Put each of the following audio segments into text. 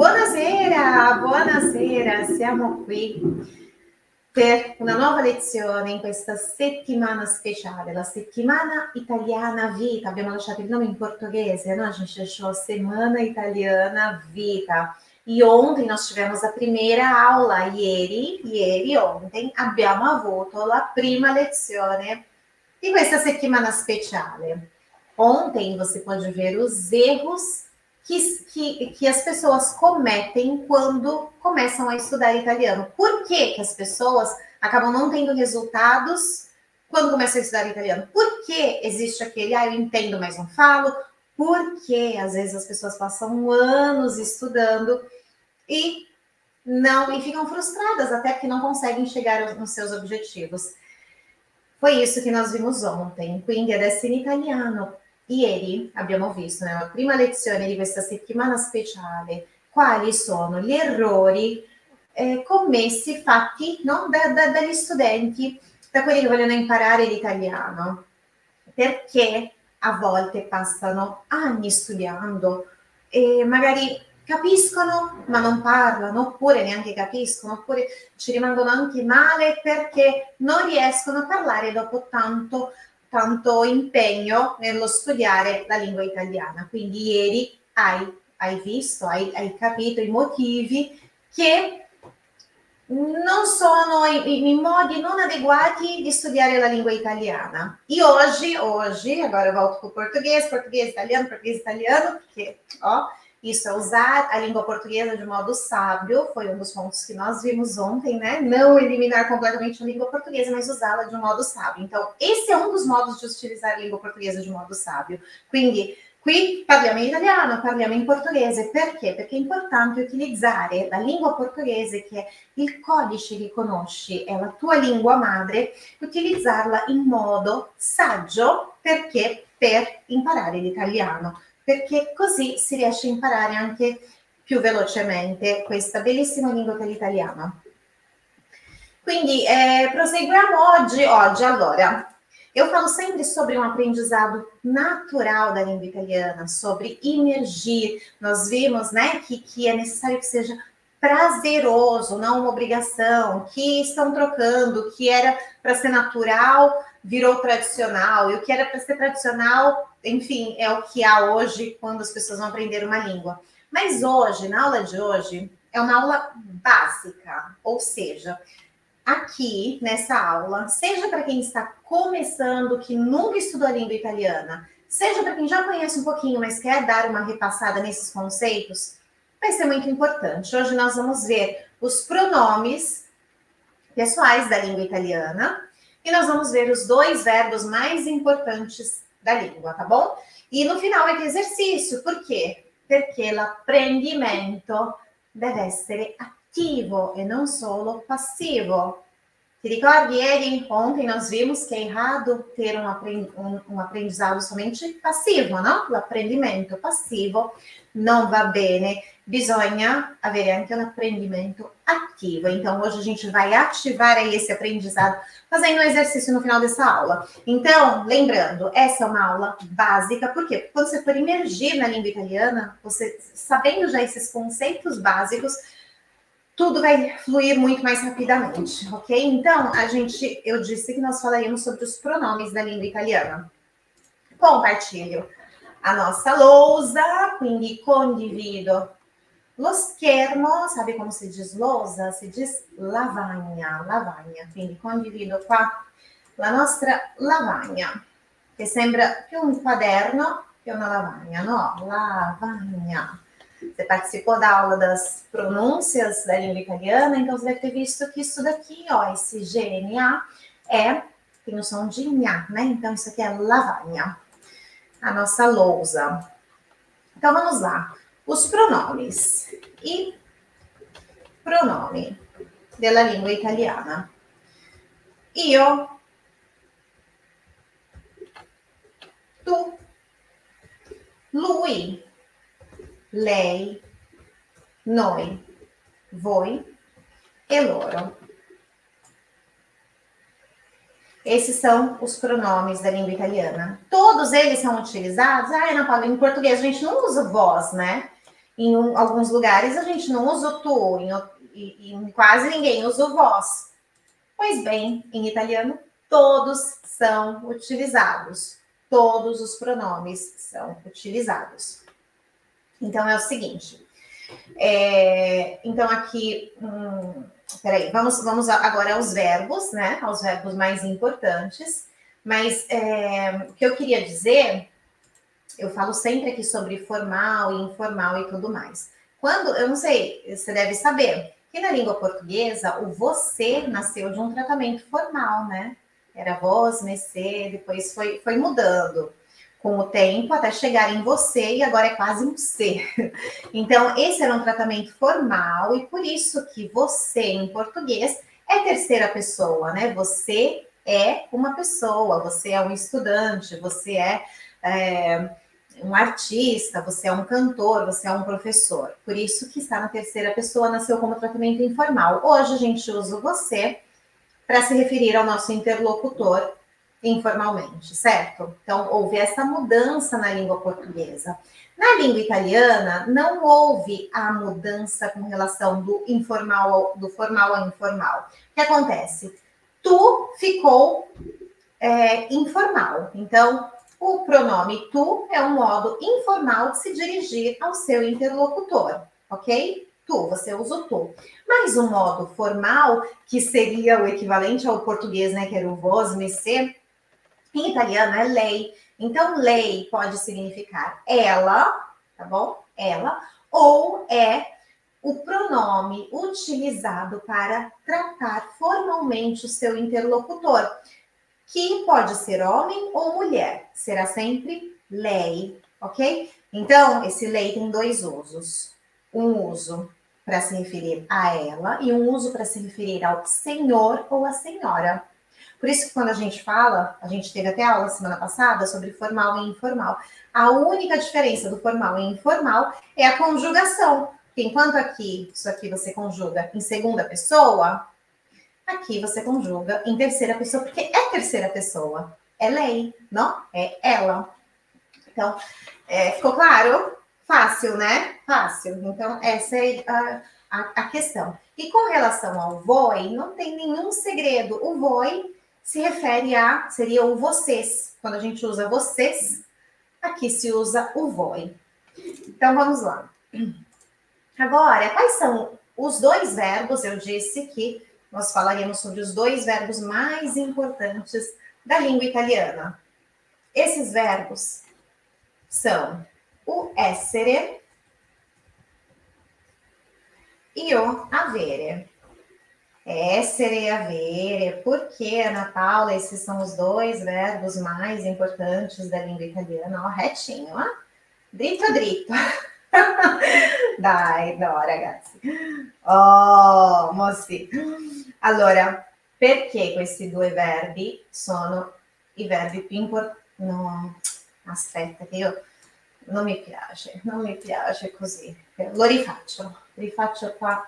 Buonasera, buonasera, siamo qui per una nuova lezione in questa settimana speciale, la settimana italiana vita. Abbiamo lasciato il nome in portoghese, no? A gente deixou Semana Italiana Vita. E ontem nós tivemos a primeira aula, ieri, ieri, ontem, abbiamo avuto la prima lezione di questa settimana speciale. Ontem você pode ver os erros que, que, que as pessoas cometem quando começam a estudar italiano. Por que, que as pessoas acabam não tendo resultados quando começam a estudar italiano? Por que existe aquele, ah, eu entendo, mas não falo? Porque às vezes as pessoas passam anos estudando e não e ficam frustradas até que não conseguem chegar nos seus objetivos. Foi isso que nós vimos ontem. Quindi adesso in italiano Ieri abbiamo visto nella prima lezione di questa settimana speciale quali sono gli errori eh, commessi, fatti no? da, da, dagli studenti, da quelli che vogliono imparare l'italiano, perché a volte passano anni studiando e magari capiscono ma non parlano, oppure neanche capiscono, oppure ci rimangono anche male perché non riescono a parlare dopo tanto tanto impegno nello studiare la lingua italiana. Quindi ieri hai, hai visto, hai, hai, capito i motivi che non sono i, i, modi non adeguati di studiare la lingua italiana. E oggi, oggi, agora volto para o português, português, italiano, português, italiano, porque, ó, Isso é usar a língua portuguesa de modo sábio, foi um dos pontos que nós vimos ontem, né? Não eliminar completamente a língua portuguesa, mas usá-la de um modo sábio. Então, esse é um dos modos de utilizar a língua portuguesa de modo sábio. Quindi, qui parliamo in italiano, parliamo in portoghese, perché? Perché è importante utilizzare la lingua portoghese, che è il codice che conosci, è la tua lingua madre, utilizzarla in modo saggio, perché? Per imparare l'italiano perché così si riesce a imparare anche più velocemente questa bellissima lingua che è l'italiano. Quindi eh, proseguiamo oggi, oggi, allora, eu falo sempre sobre um aprendizado natural da língua italiana, sobre imergir. Nós vimos, né, que, que é necessário que seja prazeroso, não uma obrigação, que estão trocando, que era para ser natural, virou tradicional, e o que era para ser tradicional enfim, é o que há hoje quando as pessoas vão aprender uma língua. Mas hoje, na aula de hoje, é uma aula básica, ou seja, aqui nessa aula, seja para quem está começando, que nunca estudou a língua italiana, seja para quem já conhece um pouquinho, mas quer dar uma repassada nesses conceitos, vai ser muito importante. Hoje nós vamos ver os pronomes pessoais da língua italiana e nós vamos ver os dois verbos mais importantes da língua, tá bom? E no final é de exercício, por quê? Perché l'apprendimento deve essere attivo e non solo passivo. Ti ontem nós vimos que é errado ter um, aprendizado somente passivo, não? O aprendimento passivo não va bene, bisogna avere anche um apprendimento ativo. Então, hoje a gente vai ativar aí esse aprendizado fazendo um exercício no final dessa aula. Então, lembrando, essa é uma aula básica? Porque quando você for imergir na língua italiana, você sabendo já esses conceitos básicos, tudo vai fluir muito mais rapidamente, ok? Então, a gente, eu disse que nós falaríamos sobre os pronomes da língua italiana. Compartilho a nossa lousa, quindi condivido lo schermo, sabe como se diz lousa? Se diz lavagna, lavagna, quindi condivido qua la nostra lavagna, che sembra più un quaderno che una lavagna, no? Lavagna. Você participou da aula das pronúncias da língua italiana, então você deve ter visto que isso daqui, ó, esse GNA é, tem o som de nha, né? Então isso aqui é lavagna, a nossa lousa. Então vamos lá. Os pronomes. E pronome della lingua italiana. Io, tu, lui, lei, noi, voi e loro. Esses são os pronomes da língua italiana. Todos eles são utilizados. Ah, Ana Paula, em português a gente não usa voz, né? Em um, alguns lugares a gente não usa o tu, em, e, e quase ninguém usa o vós. Pois bem, em italiano, todos são utilizados. Todos os pronomes são utilizados. Então é o seguinte. É, então aqui, hum, peraí, vamos, vamos agora aos verbos, né? Aos verbos mais importantes. Mas é, o que eu queria dizer, eu falo sempre aqui sobre formal e informal e tudo mais. Quando, eu não sei, você deve saber, que na língua portuguesa o você nasceu de um tratamento formal, né? Era voz, mecê, depois foi, foi mudando com o tempo até chegar em você e agora é quase um ser. Então, esse era um tratamento formal e por isso que você em português é terceira pessoa, né? Você é uma pessoa, você é um estudante, você é, é um artista, você é um cantor, você é um professor. Por isso que está na terceira pessoa, nasceu como tratamento informal. Hoje a gente usa o você para se referir ao nosso interlocutor informalmente, certo? Então, houve essa mudança na língua portuguesa. Na língua italiana, não houve a mudança com relação do informal ao, do formal ao informal. O que acontece? Tu ficou é, informal. Então, o pronome tu é um modo informal de se dirigir ao seu interlocutor, ok? Tu, você usa o tu. Mas o modo formal, que seria o equivalente ao português, né, que era o vos, me, se, em italiano é lei. Então, lei pode significar ela, tá bom? Ela, ou é o pronome utilizado para tratar formalmente o seu interlocutor, que pode ser homem ou mulher, será sempre lei, ok? Então, esse lei tem dois usos. Um uso para se referir a ela e um uso para se referir ao senhor ou à senhora. Por isso que quando a gente fala, a gente teve até aula semana passada sobre formal e informal. A única diferença do formal e informal é a conjugação. Enquanto aqui, isso aqui você conjuga em segunda pessoa, aqui você conjuga em terceira pessoa, porque é terceira pessoa. É lei, não? É ela. Então, é, ficou claro? Fácil, né? Fácil. Então, essa é a, a, a questão. E com relação ao voi, não tem nenhum segredo. O voi se refere a, seria o vocês. Quando a gente usa vocês, aqui se usa o voi. Então, vamos lá. Agora, quais são os dois verbos? Eu disse que nós falaríamos sobre os dois verbos mais importantes da língua italiana. Esses verbos são o essere e o avere. Essere e avere, porque, Ana Paula, esses são os dois verbos mais importantes da língua italiana, ó, retinho, ó. Dritto, dritto. Dai, no ragazzi. Oh, mossi. Allora, perché questi due verbi sono i verbi più importanti? No, aspetta che io non mi piace, non mi piace così. Lo rifaccio, rifaccio qua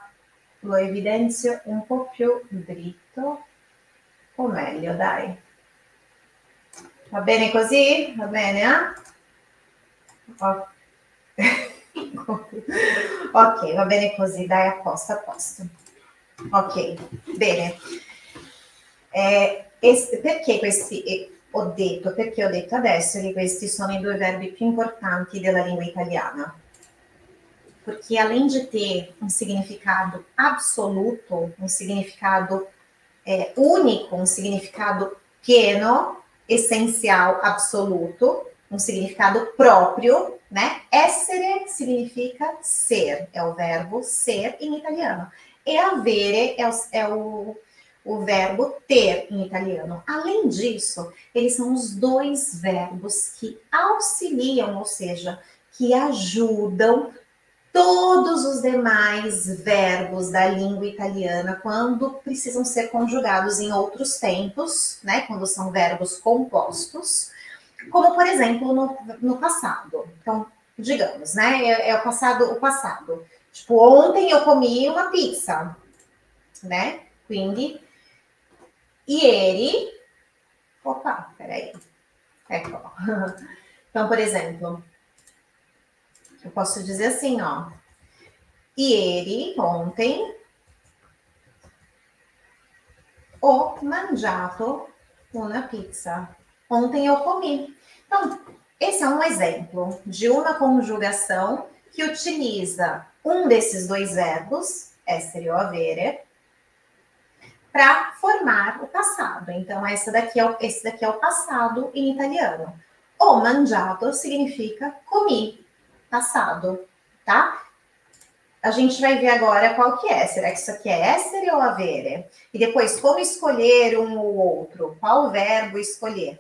lo evidenzio un po' più dritto o meglio, dai. Va bene così? Va bene, eh? Oh. ok, va bene così, dai, a posto, a posto. Ok, bene. Eh, perché questi, eh, ho detto, perché ho detto adesso che questi sono i due verbi più importanti della lingua italiana? Porque além de ter um significado absoluto, um significado é, único, um significado pieno, essencial, absoluto, um significado próprio, né? Essere significa ser, é o verbo ser em italiano. E avere é o, é o, o verbo ter em italiano. Além disso, eles são os dois verbos que auxiliam, ou seja, que ajudam todos os demais verbos da língua italiana quando precisam ser conjugados em outros tempos, né? Quando são verbos compostos, como por exemplo no, no passado. Então, digamos, né? É, é, o passado, o passado. Tipo, ontem eu comi uma pizza, né? Quindi, ieri. Opa, peraí. Ecco. Então, por exemplo, eu posso dizer assim, ó. ieri, ontem, ho mangiato una pizza. Ontem eu comi. Então, esse é um exemplo de uma conjugação que utiliza um desses dois verbos, essere ou avere, para formar o passado. Então, essa daqui é o, esse daqui é o passado em italiano. O mangiato significa comi, passado, tá? A gente vai ver agora qual que é. Será que isso aqui é essere ou avere? E depois, como escolher um ou outro? Qual verbo escolher?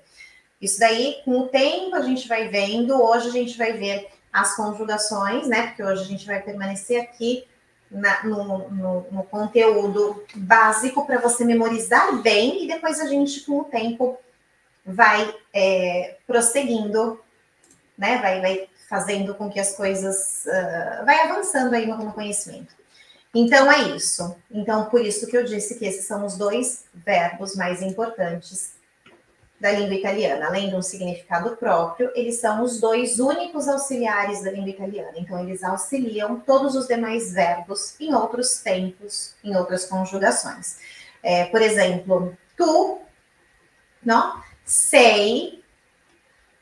Isso daí, com o tempo, a gente vai vendo. Hoje a gente vai ver as conjugações, né? Porque hoje a gente vai permanecer aqui na, no, no, no, conteúdo básico para você memorizar bem e depois a gente, com o tempo, vai é, prosseguindo, né? Vai, vai fazendo com que as coisas uh, vai avançando aí no, conhecimento. Então é isso. Então, por isso que eu disse que esses são os dois verbos mais importantes da língua italiana. Além de um significado próprio, eles são os dois únicos auxiliares da língua italiana. Então, eles auxiliam todos os demais verbos em outros tempos, em outras conjugações. É, por exemplo, tu, não? sei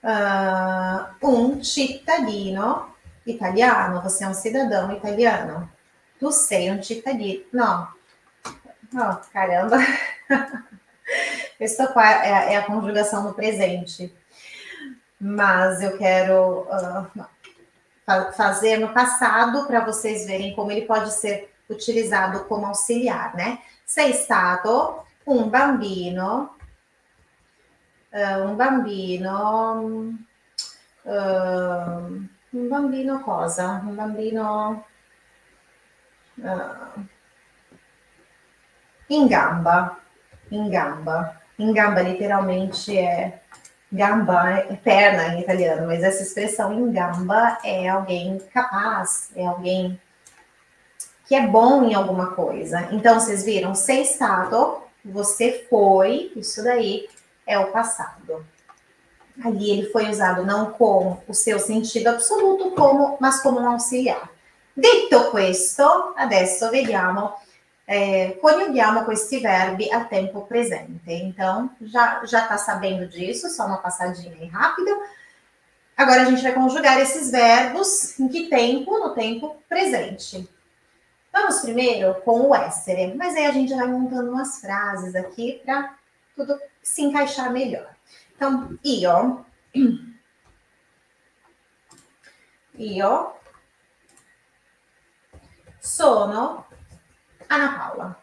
uh, um cittadino italiano. Você é um cidadão italiano. Tu sei um cittadino. Não. Oh, caramba. Essa é, é a conjugação no presente. Mas eu quero uh, fazer no passado para vocês verem como ele pode ser utilizado como auxiliar, né? Sei stato um bambino, uh, um bambino, uh, un bambino cosa? Un bambino in gamba em gamba. Em gamba, literalmente, é. Gamba é perna em italiano, mas essa expressão em gamba é alguém capaz, é alguém que é bom em alguma coisa. Então, vocês viram, sei estado, você foi, isso daí é o passado. Ali ele foi usado não com o seu sentido absoluto, como, mas como um auxiliar. Detto questo, adesso vediamo é, coniughiamo questi verbi a tempo presente. Então, já está sabendo disso, só uma passadinha aí rápida. Agora a gente vai conjugar esses verbos em que tempo? No tempo presente. Vamos primeiro com o essere, mas aí a gente vai montando umas frases aqui para tudo se encaixar melhor. Então, io, io sono Ana Paula.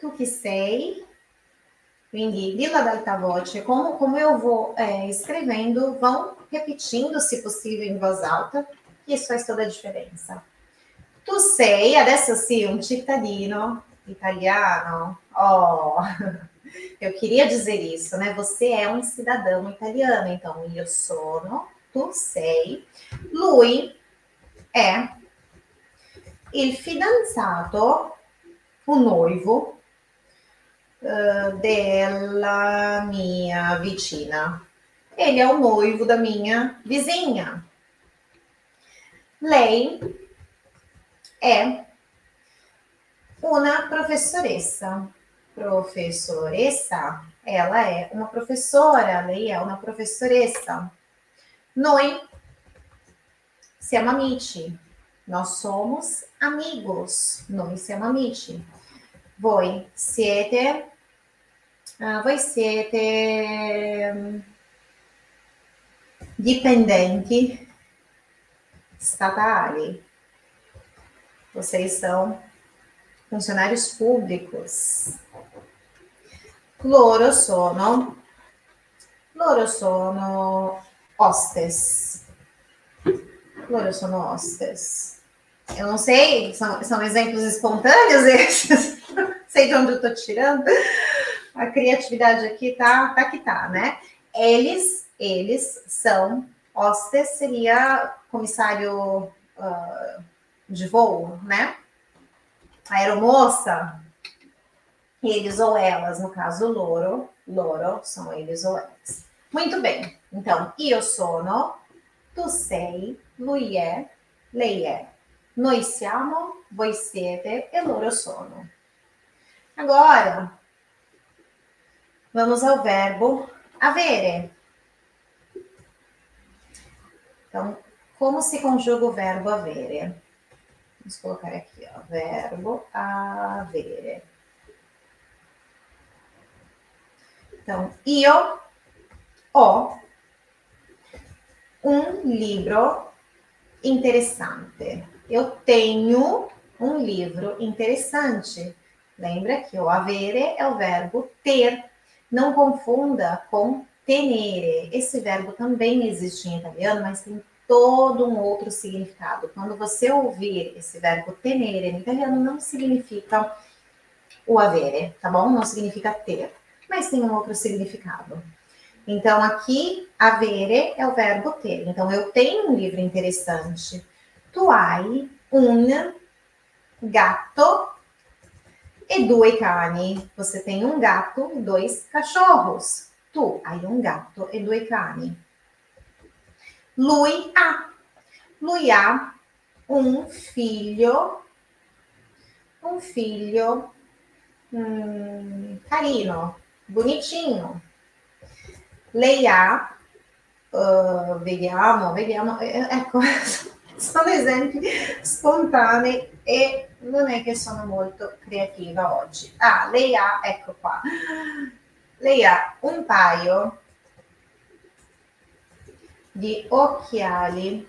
Tu que sei. Quindi, Lila d'alta voce, como, como eu vou é, escrevendo, vão repetindo, se possível, em voz alta, isso faz toda a diferença. Tu sei, adesso sì, um cittadino italiano. Oh, eu queria dizer isso, né? Você é um cidadão italiano, então, eu sono, tu sei. Lui é il fidanzato, un noivo uh, della minha vicina. Ele é o noivo da minha vizinha. Lei é uma professoressa. Professoressa, ela é uma professora, lei é uma professoressa. Noi siamo amici. Nós somos amigos. Noi siamo amici. Voi siete, uh, voi siete dipendenti statali. Vocês são funcionários públicos. Loro sono, loro sono hostes. Loro sono hostes. Eu não sei, são, são exemplos espontâneos esses. sei de onde eu estou tirando. A criatividade aqui tá, tá que tá, né? Eles, eles são hostes, seria comissário uh, de voo, né? Aeromoça, eles ou elas, no caso loro, loro são eles ou elas. Muito bem. Então, io sono, tu sei, lui é, lei é. Noi siamo, voi siete e loro sono. Agora, vamos ao verbo avere. Então, como se conjuga o verbo avere? Vamos colocar aqui, ó, verbo avere. Então, io ho um livro interessante. Eu tenho um livro interessante. Lembra que o avere é o verbo ter. Não confunda com tenere. Esse verbo também existe em italiano, mas tem todo um outro significado. Quando você ouvir esse verbo tenere em italiano, não significa o avere, tá bom? Não significa ter, mas tem um outro significado. Então, aqui, avere é o verbo ter. Então, eu tenho um livro interessante. Tu hai un gatto e due cani. Você tem um gato e dois cachorros. Tu hai un gatto e due cani. Lui ha. Lui ha um filho. Um filho hum, carino, bonitinho. Lei ha. Uh, vediamo, vediamo. Ecco, sono esempi spontanei e non è che sono molto creativa oggi. Ah, lei ha, ecco qua, lei ha un paio di occhiali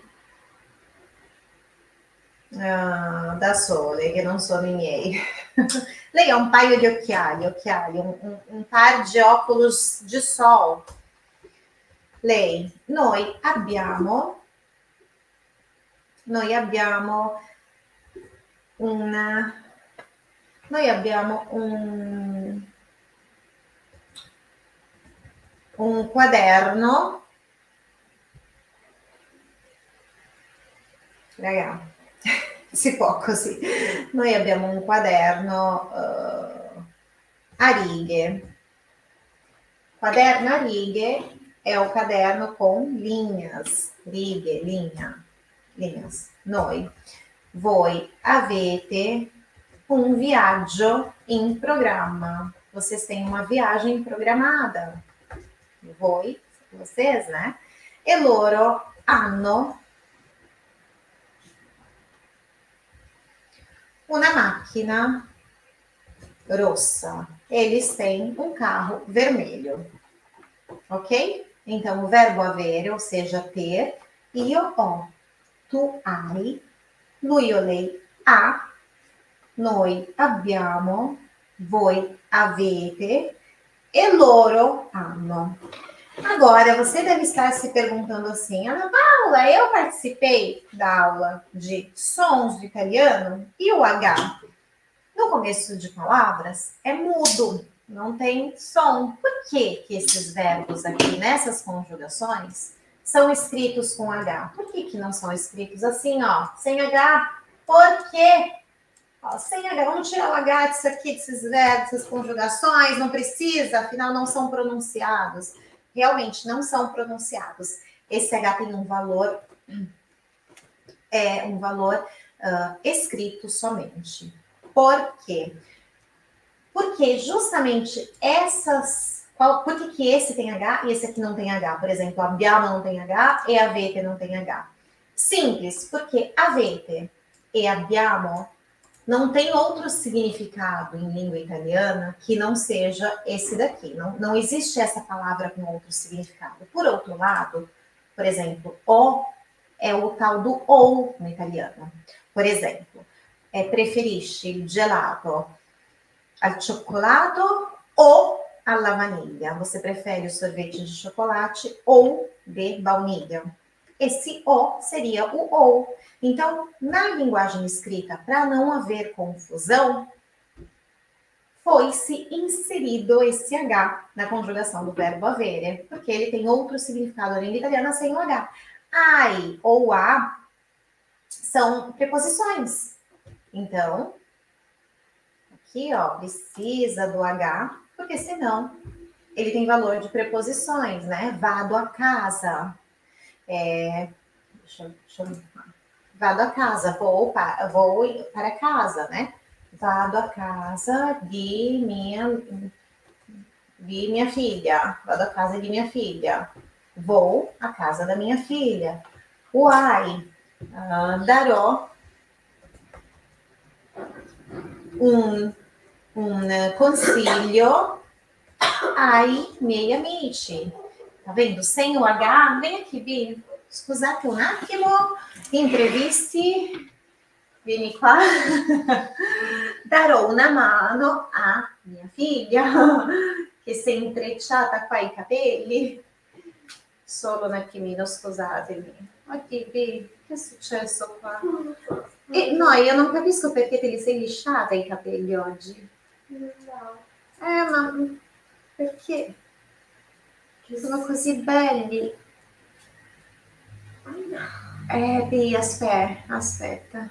uh, da sole, che non sono i miei. lei ha un paio di occhiali, occhiali, un, un, un par di óculos di sol. Lei, noi abbiamo noi abbiamo un noi abbiamo un, un quaderno raga si può così noi abbiamo un quaderno uh, a righe quaderno a righe è un caderno con linhas righe linha linhas. Noi, voi avete um viaggio in programma. Vocês têm uma viagem programada. Voi, vocês, né? E loro hanno uma máquina rossa. Eles têm um carro vermelho. Ok? Então, o verbo haver, ou seja, ter, io ho tu hai, lui o lei ha, noi abbiamo, voi avete e loro hanno. Agora, você deve estar se perguntando assim, Ana Paula, eu participei da aula de sons do italiano e o H no começo de palavras é mudo, não tem som. Por que, que esses verbos aqui, nessas conjugações, são escritos com H. Por que, que não são escritos assim, ó, sem H? Por quê? Ó, sem H, vamos tirar o H disso aqui, desses verbos, dessas conjugações, não precisa, afinal não são pronunciados. Realmente não são pronunciados. Esse H tem um valor, é um valor uh, escrito somente. Por quê? Porque justamente essas qual, por que, que esse tem H e esse aqui não tem H? Por exemplo, abbiamo não tem H e avete não tem H. Simples, porque avete e abbiamo não tem outro significado em língua italiana que não seja esse daqui. Não, não existe essa palavra com outro significado. Por outro lado, por exemplo, o é o tal do ou no italiano. Por exemplo, é, preferisci gelato al cioccolato ou alla vaniglia. Você prefere o sorvete de chocolate ou de baunilha? Esse o seria o ou. Então, na linguagem escrita, para não haver confusão, foi-se inserido esse H na conjugação do verbo avere, porque ele tem outro significado na língua italiana sem o H. Ai ou a são preposições. Então, aqui, ó, precisa do H porque senão ele tem valor de preposições, né? Vado a casa. É, deixa, deixa eu vado a casa, vou vou para casa, né? Vado a casa de minha, de minha filha. Vado a casa de minha filha. Vou à casa da minha filha. Uai, uh, darò un, un consiglio ai miei amici. Tá vendo? Sem o H, vem aqui, Bi. Scusate un attimo, imprevisti. Vieni qua. Darò una mano a mia figlia che si è intrecciata qua i capelli. Solo un attimino, scusatemi. Ok, Bi, che è successo qua? E no, io non capisco perché te li sei lisciata i capelli oggi. No. Eh, ma perché? Sono così belli. Eh, Bi, aspetta, aspetta,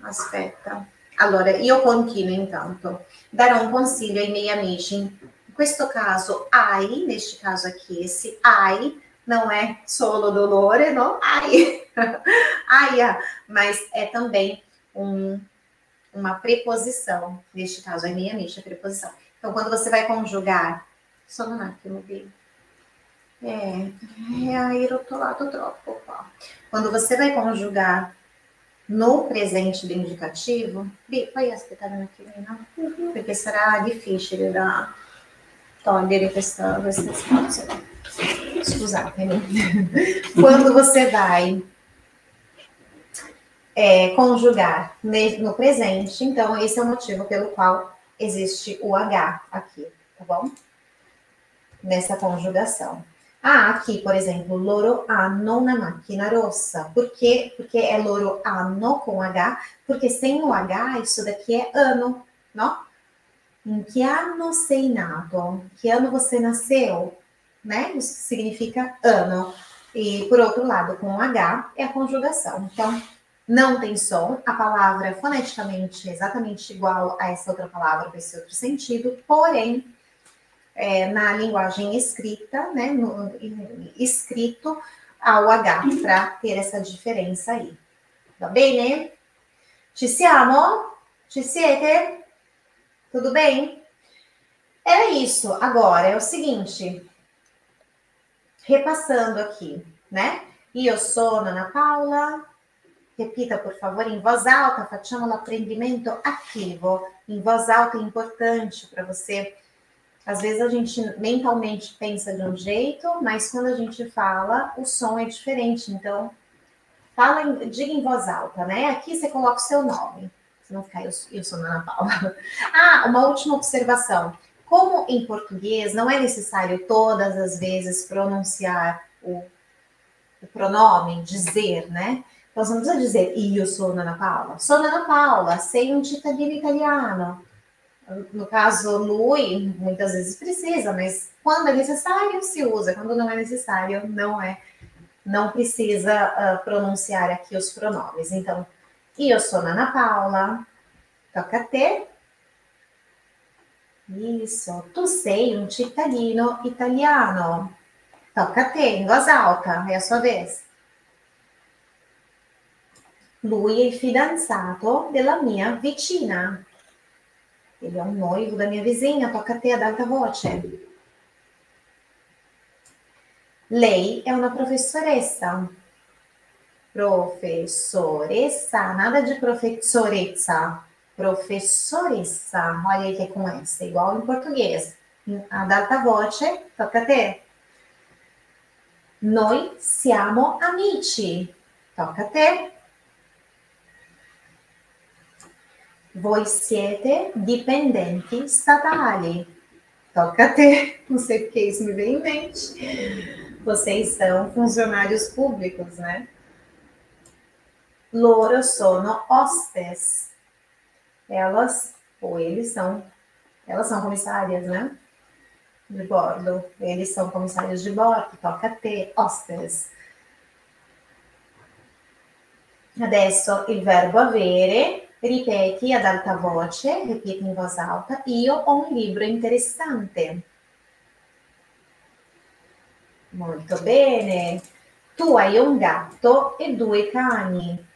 aspetta. Allora, io continuo intanto. Darò un consiglio ai miei amici. In questo caso, ai, neste caso aqui, esse ai não é solo dolore, não? Ai, aia, mas é também um, uma preposição. Neste caso, ai minha amiga, é preposição. Então, quando você vai conjugar, só no attimo, É, é, troppo qua. Quando você vai conjugar no presente do indicativo, Bi, puoi aspettare un attimino? Uhum. Perché sarà difficile da togliere questa, questa spazio. Scusatemi. Quando você vai é, conjugar no presente, então esse é o motivo pelo qual existe o H aqui, tá bom? Nessa conjugação. Ah, aqui, por exemplo, loro hanno una macchina rossa. Por quê? Porque é loro hanno com H, porque sem o H, isso daqui é ano, não? Em que ano sei nato? Que ano você nasceu? Né? Isso significa ano. E, por outro lado, com H é a conjugação. Então, não tem som, a palavra foneticamente é exatamente igual a essa outra palavra, com esse outro sentido, porém, é, na linguagem escrita, né, no, escrito ao H, para ter essa diferença aí. Tá bem? Ci siamo? Ci siete? Tudo bem? Era isso. Agora é o seguinte, repassando aqui, né? Io sono Ana Paula, Repita, por favor, em voz alta, facciamo l'apprendimento ativo. Em voz alta é importante para você. Às vezes a gente mentalmente pensa de um jeito, mas quando a gente fala, o som é diferente. Então, fala, em, diga em voz alta, né? Aqui você coloca o seu nome. Se não ficar, eu, eu sou Ana Paula. Ah, uma última observação. Como em português não é necessário todas as vezes pronunciar o, o pronome, dizer, né? Então, você não precisa dizer io sono Ana Paula. Sono Ana Paula, sei um cittadino italiano. No caso, lui, muitas vezes precisa, mas quando é necessário, se usa. Quando não é necessário, não é. Não precisa uh, pronunciar aqui os pronomes. Então, io sono Ana Paula. Toca te. Isso. Tu sei um cittadino italiano. Toca te, em voz alta. É a sua vez. Lui il fidanzato della mia vicina. Ele é um noivo da minha vizinha, toca a te ad alta voce. Lei è una professoressa. Professoressa, nada de professoressa. Professoressa, olha aí que é com S, igual em português. Ad alta voce, toca a te. Noi siamo amici. Toca a te. Voi siete dipendenti statali. Toca a te, não sei porque isso me vem em mente. Vocês são funcionários públicos, né? Loro sono hostes. Elas, ou eles são, elas são comissárias, né? De bordo. Eles são comissários de bordo. Toca a te, hostes. Adesso il verbo avere Ripeti ad alta voce, ripeti in voz alta, io ho un libro interessante. Molto bene. Tu hai un gatto e due cani.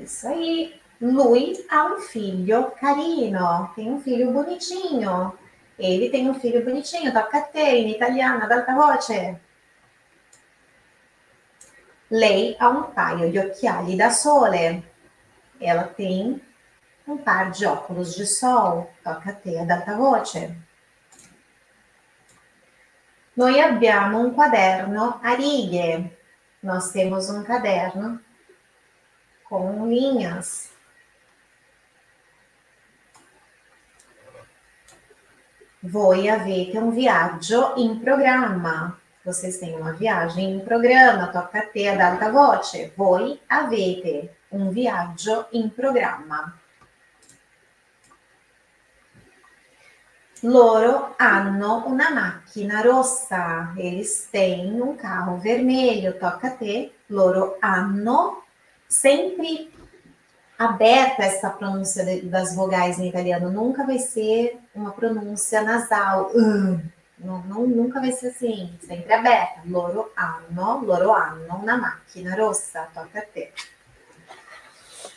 Isso aí. Lui ha um filho carino. Tem um filho bonitinho. Ele tem um filho bonitinho. Tocca a te, in italiano, ad alta voce. Lei ha um paio de occhiali da sole. Ela tem um par de óculos de sol. Tocca a te, ad alta voce. Noi abbiamo un quaderno a righe. Nós temos um caderno com linhas. Voi avete un viaggio in programma. Vocês têm uma viagem em programa. Toca a te ad alta voce. Voi avete un viaggio in programma. Loro hanno una macchina rossa. Eles têm um carro vermelho. Toca a te. Loro hanno sempre aberta essa pronúncia das vogais em italiano. Nunca vai ser uma pronúncia nasal. Uh, nunca vai ser assim. Sempre aberta. Loro hanno, loro hanno una macchina rossa. Toca a te.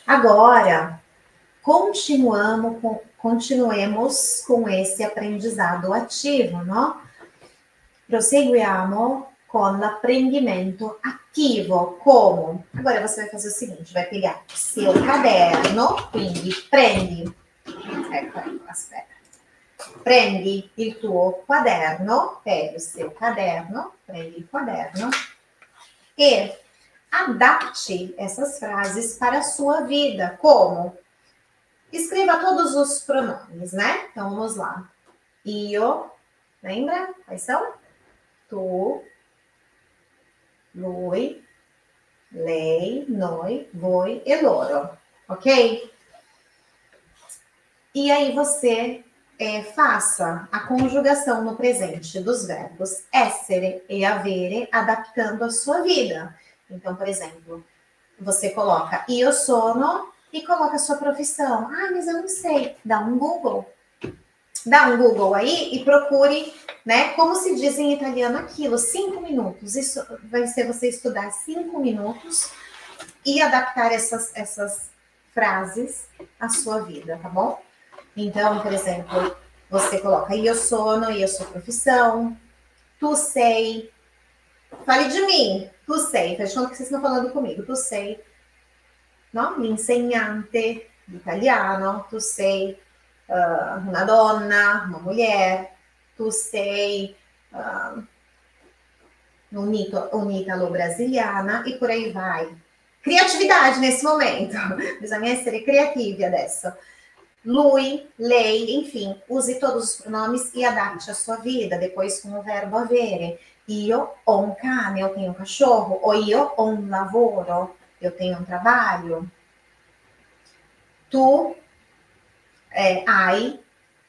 Agora, continuamos com, continuemos com esse aprendizado ativo, não? Proseguiamo con l'apprendimento attivo, como? Agora você vai fazer o seguinte, vai pegar seu caderno, quindi prendi, ecco, aspetta, prendi il tuo quaderno, pega o seu caderno, prendi il quaderno e adapte essas frases para a sua vida, como? Escreva todos os pronomes, né? Então vamos lá. Io, lembra? Quais são? Tu, lui, lei, noi, voi e loro, ok? E aí você é, faça a conjugação no presente dos verbos essere e avere, adaptando a sua vida. Então, por exemplo, você coloca io sono e coloca a sua profissão. Ah, mas eu não sei. Dá um Google. Dá um Google aí e procure, né? Como se diz em italiano aquilo, cinco minutos. Isso vai ser você estudar cinco minutos e adaptar essas, essas frases à sua vida, tá bom? Então, por exemplo, você coloca io sono, io sou profissão, tu sei. Fale de mim, tu sei. Faz conta que vocês estão falando comigo, tu sei. Não? L'insegnante di italiano, tu sei uh, uma donna, uma mulher, tu sei uh, un italo-brasiliana e por aí vai. Criatividade nesse momento, bisogna essere creativi adesso. Lui, lei, enfim, use todos os pronomes e adapte a sua vida, depois com o verbo avere. Io ho un cane, eu tenho um cachorro, ou io ho un lavoro, eu tenho um trabalho. Tu é, hai,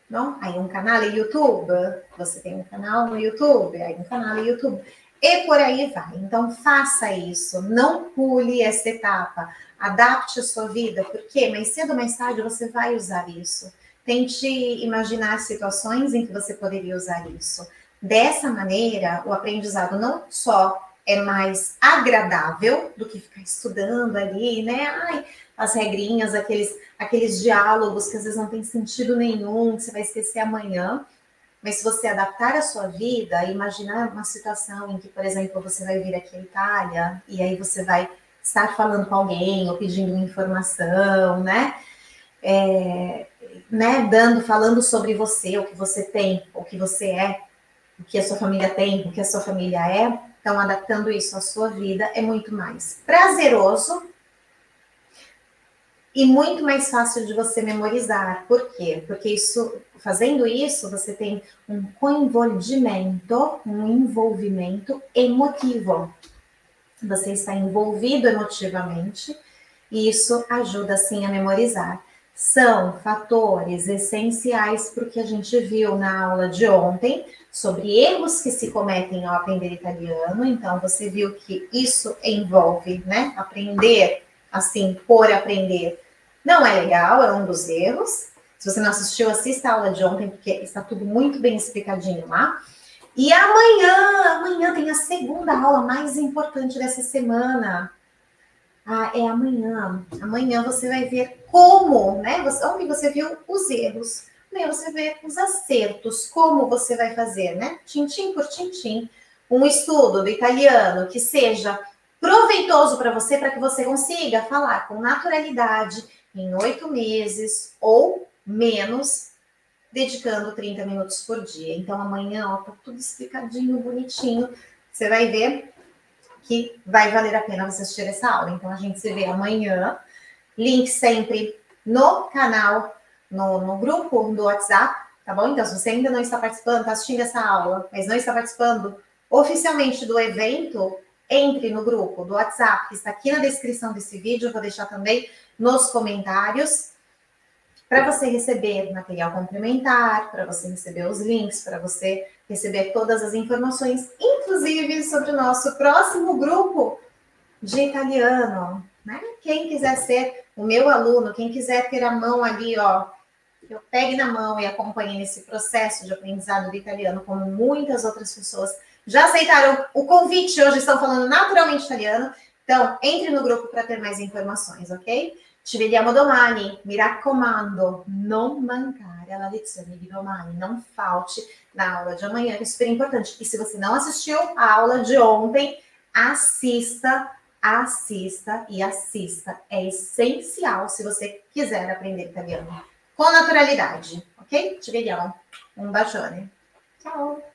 não? Hai um canal YouTube, você tem um canal no YouTube, aí um canal no YouTube. E por aí vai. Então, faça isso. Não pule essa etapa. Adapte a sua vida, porque mais cedo ou mais tarde você vai usar isso. Tente imaginar situações em que você poderia usar isso. Dessa maneira, o aprendizado não só é mais agradável do que ficar estudando ali, né? Ai, as regrinhas, aqueles, aqueles diálogos que às vezes não tem sentido nenhum, que você vai esquecer amanhã. Mas se você adaptar a sua vida, imaginar uma situação em que, por exemplo, você vai vir aqui à Itália e aí você vai estar falando com alguém ou pedindo informação, né? É, né, dando, falando sobre você, o que você tem, o que você é, o que a sua família tem, o que a sua família é. Então, adaptando isso à sua vida é muito mais prazeroso e muito mais fácil de você memorizar. Por quê? Porque isso, fazendo isso, você tem um coinvolvimento, um envolvimento emotivo. Você está envolvido emotivamente e isso ajuda sim a memorizar. São fatores essenciais para o que a gente viu na aula de ontem sobre erros que se cometem ao aprender italiano. Então, você viu que isso envolve, né? Aprender assim, por aprender não é legal, é um dos erros. Se você não assistiu, assista a aula de ontem, porque está tudo muito bem explicadinho lá. E amanhã, amanhã tem a segunda aula mais importante dessa semana. Ah, é amanhã. Amanhã você vai ver como, né? Você, onde você viu os erros. Amanhã você vê os acertos, como você vai fazer, né? Tintim por tintim. Um estudo do italiano que seja proveitoso para você, para que você consiga falar com naturalidade em oito meses ou menos, dedicando 30 minutos por dia. Então, amanhã, ó, tá tudo explicadinho, bonitinho. Você vai ver que vai valer a pena você assistir essa aula. Então, a gente se vê amanhã. Link sempre no canal, no, no grupo do WhatsApp, tá bom? Então, se você ainda não está participando, está assistindo essa aula, mas não está participando oficialmente do evento, entre no grupo do WhatsApp, que está aqui na descrição desse vídeo, vou deixar também nos comentários, para você receber material complementar, para você receber os links, para você receber todas as informações, inclusive sobre o nosso próximo grupo de italiano. Né? Quem quiser ser o meu aluno, quem quiser ter a mão ali, ó, eu pegue na mão e acompanhe nesse processo de aprendizado do italiano, como muitas outras pessoas já aceitaram o convite, hoje estão falando naturalmente italiano. Então, entre no grupo para ter mais informações, ok? Ci vediamo domani, mi raccomando, non mancare alla lezione di domani, não falte na aula de amanhã, que é super importante. E se você não assistiu a aula de ontem, assista, assista e assista. É essencial se você quiser aprender italiano com naturalidade, ok? Ci vediamo. Um bacione. Ciao!